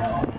Oh.